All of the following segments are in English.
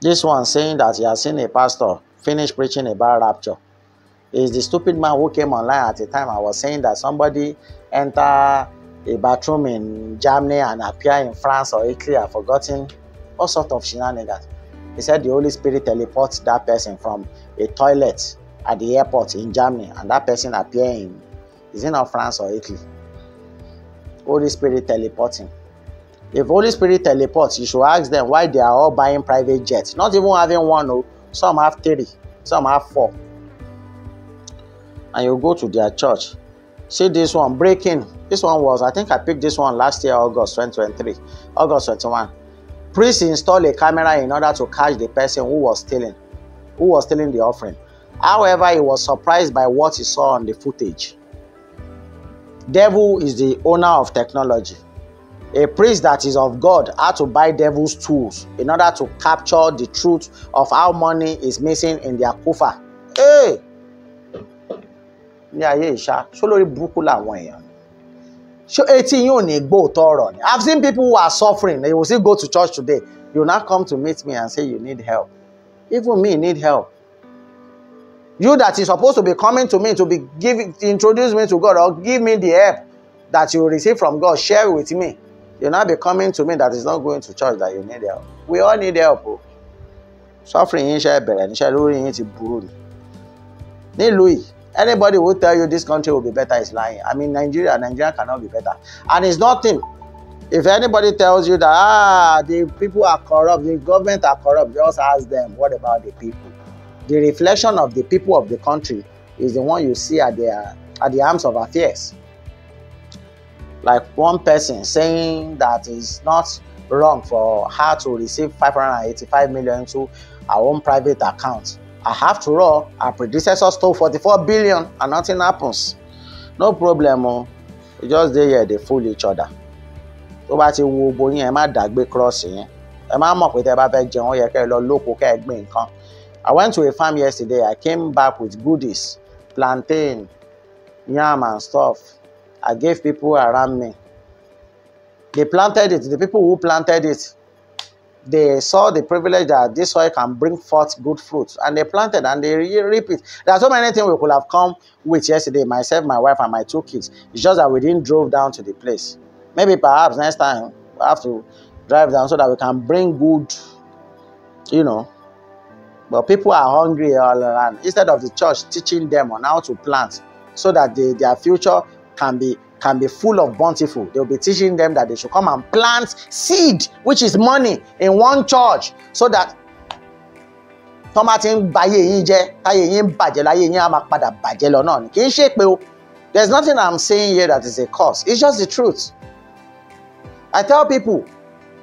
This one saying that he has seen a pastor finish preaching about rapture. Is the stupid man who came online at the time I was saying that somebody enter a bathroom in Germany and appear in France or Italy, I've forgotten all sort of shenanigans. He said the Holy Spirit teleports that person from a toilet at the airport in Germany and that person appear in, is it not France or Italy? Holy Spirit teleporting. If Holy Spirit teleports, you should ask them why they are all buying private jets. Not even having one, oh, some have three, some have four. And you go to their church. See this one breaking. This one was, I think I picked this one last year, August 2023, August 21. Priest installed a camera in order to catch the person who was stealing, who was stealing the offering. However, he was surprised by what he saw on the footage. Devil is the owner of technology. A priest that is of God had to buy devil's tools in order to capture the truth of how money is missing in their kufa. Hey! ayé etí I've seen people who are suffering. They will still go to church today. You now come to meet me and say you need help. Even me need help. You that is supposed to be coming to me to be giving introduce me to God or give me the help that you receive from God share with me you now be coming to me that is not going to church that you need help. We all need help o suffering yín ṣe bẹ̀rẹ̀ níṣẹ́ lórí yín ti burú ni. Nílùú anybody who tell you this country will be better is lying. I mean nigeria nigeria cannot be better. And it's nothing. If anybody tells you that ah the people are corrupt the government are corrupt just ask them what about the people? The reflection of the people of the country is the one you see at their at the arms of affairs like one person saying that it's not wrong for her to receive 585 million to her own private account. After all her predecessor stole 44 billion and nothing happens. No problem o. You just dey here dey fool each other. Tó bá ti wo gbogbo yín ẹ má dàgbé cross yẹn ẹ má mọ̀ pé tẹ́ bá fẹ́ jẹun ó yẹ kẹ́ ẹ lọ lóko kẹ́ ẹ gbìn nǹkan. I went to a farm yesterday. I came back with goodies plantain yam and stuff I gave people around me they planted it the people who planted it they saw the privilege that this soil can bring forth good fruits and they planted and they reap it. There are so many things we could have come with yesterday, myself, my wife, and my two kids. It's just that we didn't drove down to the place. Maybe perhaps next time we have to drive down so that we can bring good, you know. But people are hungry all around. Instead of the church teaching them on how to plant so that they, their future can be can be full of bountiful. They'll be teaching them that they should come and plant seed, which is money, in one church, so that tọ́mà ti ń bayé yín jẹ́ táyé yín bàjẹ́ láyé yín á pé o. There's nothing I'm saying here that is a cause it's just the truth. I tell people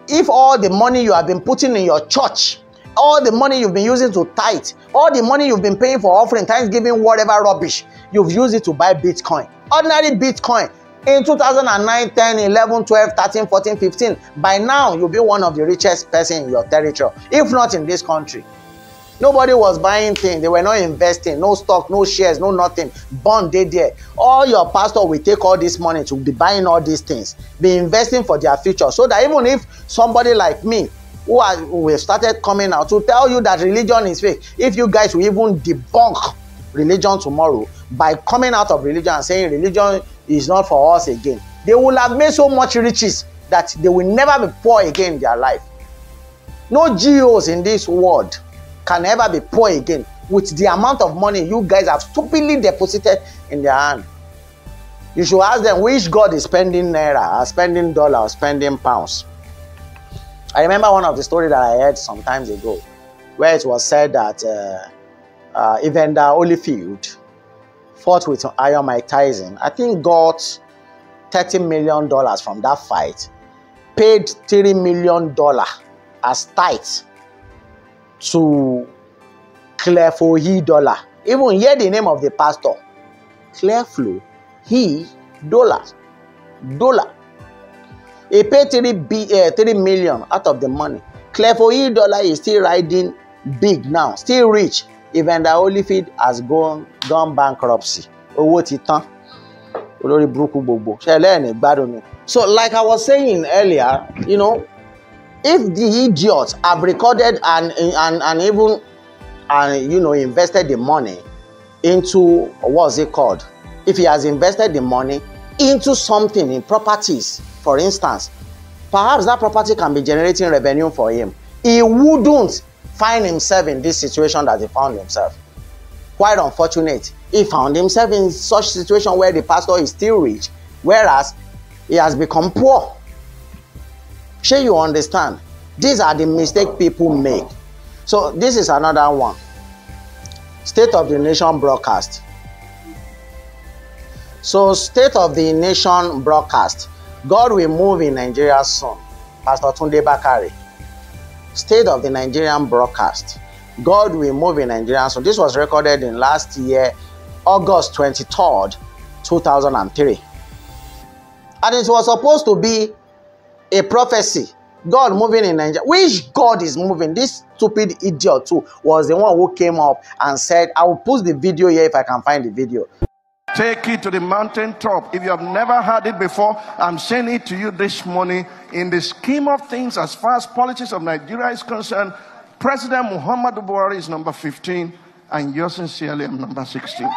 if all the money you have been putting in your church all the money you've been using to tithe all the money you've been paying for offering thanksgiving whatever rubbish you've used it to buy bitcoin. Ordinary bitcoin in 2009 10 11 12 13 14 15 by now you'll be one of the richest person in your territory if not in this country. Nobody was buying things. They were not investing. No stock no shares no nothing. Bond dey there. All your pastor will take all this money to be buying all these things. Be investing for their future. So that even if somebody like me who has who have started coming out to tell you that religion is fake if you guys will even debunk religion tomorrow by coming out of religion and saying religion is not for us again they will have made so much riches that they will never be poor again in their life. No geos in this world can ever be poor again. With the amount of money you guys have stupidly deposited in their hand you should ask them which god is spending naira or spending dollar or spending pounds. I remember one of the story that i heard some times ago where it was said that uh, uh, evander holyfield fought with iron mike tyson i think got 30 million dollars from that fight paid 3 million dollar as tithe to Clefo He Dollar. Even hear the name of the pastor. Cleflo He Dollar. Dollar. He paid 3, B, uh, 3 million out of the money. Clefo He Dollar is still riding big now, still rich. Evander Holyfield has gone, gone bankruptcy. Owó ti tán. Olórí burúkú gbogbo. Ṣé ẹlẹ́yìn gbádùn? So like I was saying earlier, you know, if the idiots have recorded and and and even and you know invested the money into what's it called if he has invested the money into something in properties for instance perhaps that property can be generating revenue for him he wouldn't find himself in this situation that he found himself. Quite unfortunate. He found himself in such situation where the pastor is still rich whereas he has become poor. Sure you understand? These are the mistake people make. So this is another one. State of the nation broadcast. So state of the nation broadcast. God will move in nigeria soon. Pastor tunde bakare state of the nigerian broadcast god will move in nigeria So this was recorded in last year august 23rd 2003 and it was supposed to be a prophecy God moving in Nigeria. Which God is moving? This stupid idiot too was the one who came up and said, I will post the video here if I can find the video. Take it to the mountain top. If you have never heard it before, I'm saying it to you this morning. In the scheme of things, as far as politics of Nigeria is concerned, President Muhammadu Buhari is number 15, and yours sincerely, I'm number 16.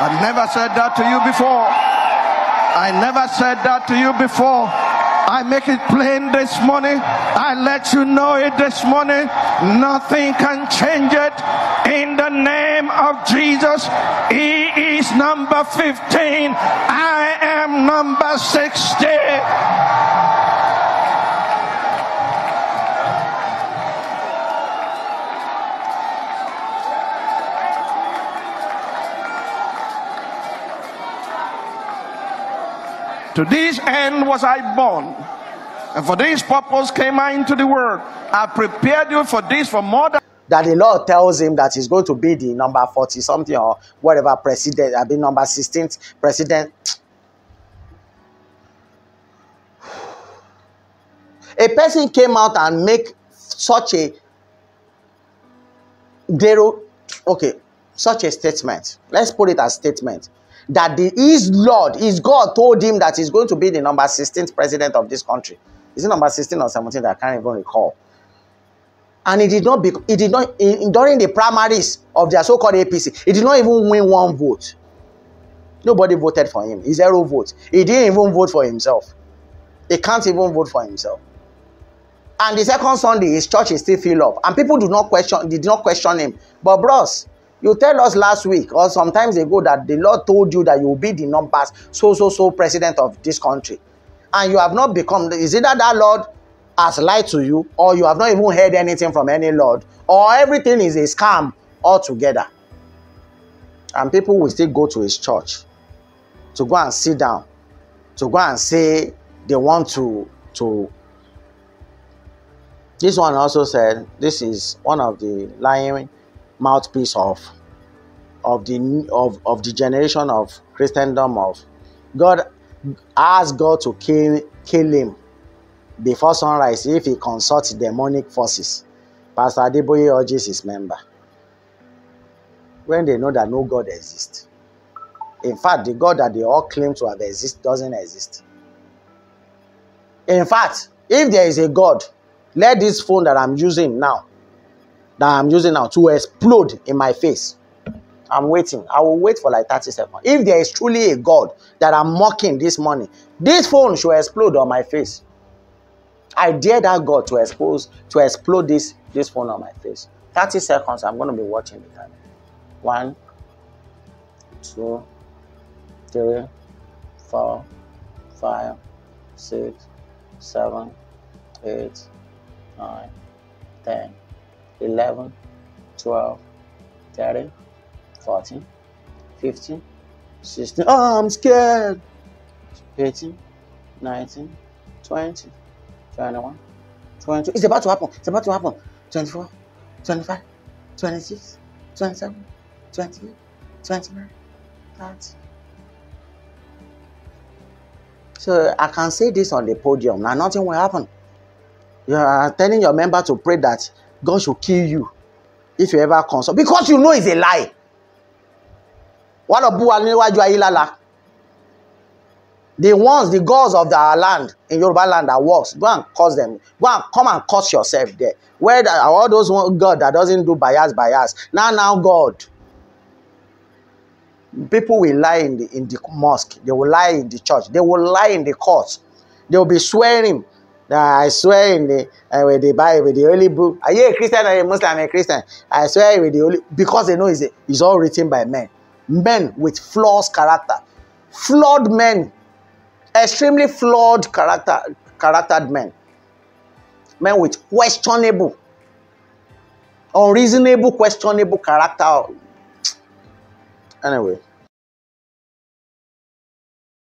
I've never said that to you before. I never said that to you before. I make it plain this morning. I let you know it this morning. Nothing can change it. In the name of Jesus, He is number 15. I am number 60. To this end was I born. And for this purpose came I into the world. I prepared you for this for more than that the Lord tells him that he's going to be the number 40 something or whatever president, I mean number 16th president. A person came out and make such a okay, such a statement. Let's put it as statement that the, his Lord, his God told him that he's going to be the number 16th president of this country. Is it number 16 or 17 that I can't even recall? And he did not be, he did not in, during the primaries of their so-called APC, he did not even win one vote. Nobody voted for him. He zero votes. He didn't even vote for himself. He can't even vote for himself. And the second Sunday, his church is still filled up. And people do not question, They did not question him. But bros, you tell us last week or sometimes ago that the Lord told you that you will be the numbers so so so president of this country, and you have not become. Is it that that Lord has lied to you, or you have not even heard anything from any Lord, or everything is a scam altogether? And people will still go to his church to go and sit down, to go and say they want to to. This one also said this is one of the lying mouthpiece of of the of, of the generation of Christendom of God asked God to kill kill him before sunrise if he consults demonic forces. Pastor Adeboye urges his member when they know that no God exists. In fact, the God that they all claim to have exist doesn't exist. In fact, if there is a God, let this phone that I'm using now that I'm using now to explode in my face. I'm waiting. I will wait for like 30 seconds. If there is truly a God that I'm mocking this morning, this phone should explode on my face. I dare that God to expose, to explode this, this phone on my face. 30 seconds, I'm going to be watching the time. One, two, three, four, five, six, seven, eight, nine, ten. 11, 12, 13, 14, 15, 16. Oh, I'm scared. 18, 19, 20, 21, 22. It's about to happen. It's about to happen. 24, 25, 26, 27, 28, 29, 30. So I can say this on the podium. Now nothing will happen. You are telling your member to pray that God should kill you if you ever consult. Because you know it's a lie. Wọ́n lọ bú wa níwájú ayé lála the ones the gods of our land in yoruba land that works go and curse them. Go and come and curse yourself there. Where the, all those one god that doesn't do bias bias. Now now god. People will lie in the in the mosque. They will lie in the church. They will lie in the court they will be swearing i swear in the uh, with the bible with the holy book. Are you a christian or a muslim? A christian. I swear with the holy because they know it's, a, it's all written by men. Men with flaws character. Flawed men. Extremely flawed character charactered men. Men with questionable unreasonable questionable character. Anyway